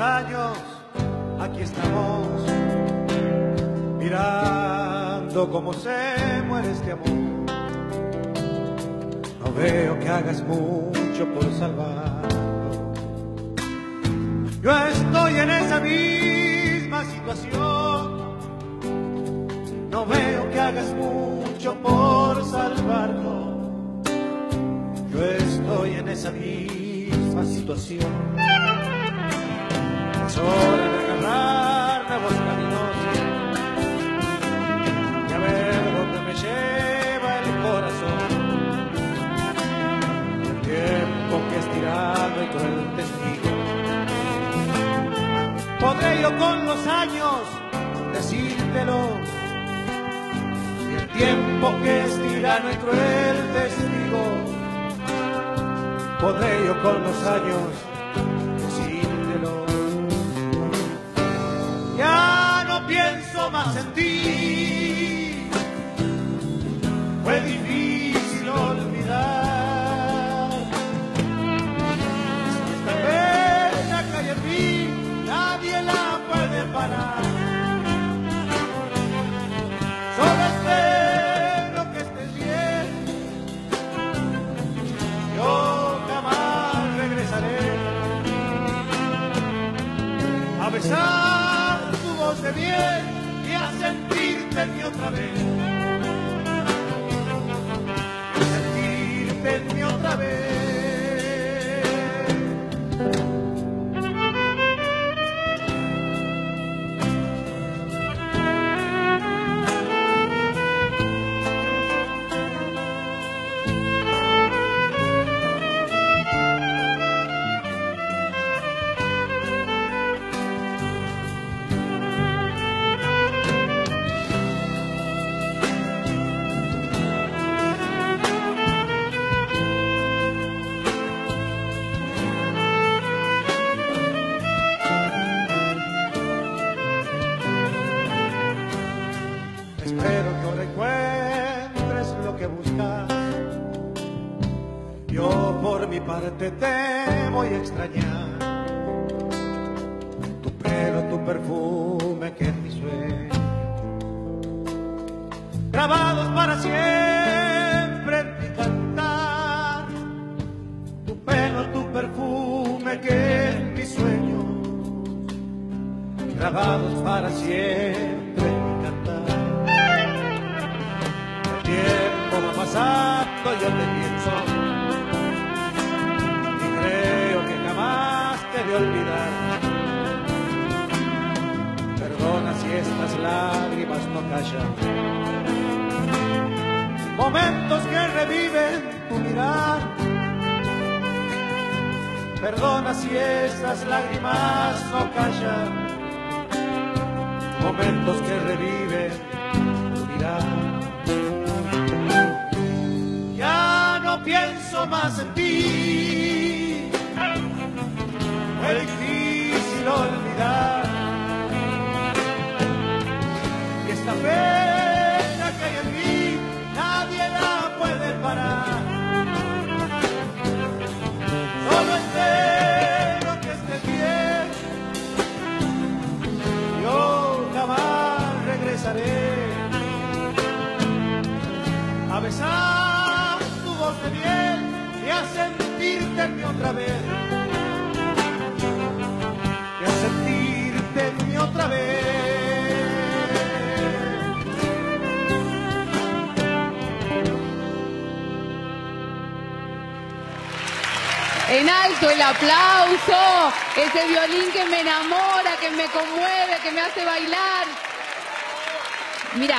Años, aquí estamos, mirando cómo se muere este amor. No veo que hagas mucho por salvarlo. Yo estoy en esa misma situación. No veo que hagas mucho por salvarlo. Yo estoy en esa misma situación. De agarrar nuevos caminos y a ver dónde me lleva el corazón. El tiempo que es tirado y cruel testigo. Podré yo con los años decírtelo. Y el tiempo que es tirano y cruel testigo. Podré yo con los años pienso más en ti. Fue difícil olvidar. Esta pena que en mí, nadie la puede parar. Solo espero que estés bien. Yo jamás regresaré a besar tu voz de bien y a sentirte en mí otra vez. A sentirte en mí otra vez. Espero que ahora encuentres lo que buscas. Yo por mi parte te voy a extrañar. Tu pelo, tu perfume, que es mi sueño. Grabados para siempre en mi cantar. Tu pelo, tu perfume, que es mi sueño. Grabados para siempre va pasando, yo te pienso y creo que jamás te de olvidar. Perdona si estas lágrimas no callan. Momentos que reviven tu mirar. Perdona si estas lágrimas no callan. Momentos que reviven pienso más en ti. Fue difícil olvidar. Y esta pena que hay en mí, nadie la puede parar. Solo espero que estés bien. Yo jamás regresaré a besar voz de miel y a sentirte otra vez. Y a sentirte otra vez. En alto el aplauso, ese violín que me enamora, que me conmueve, que me hace bailar. Mira.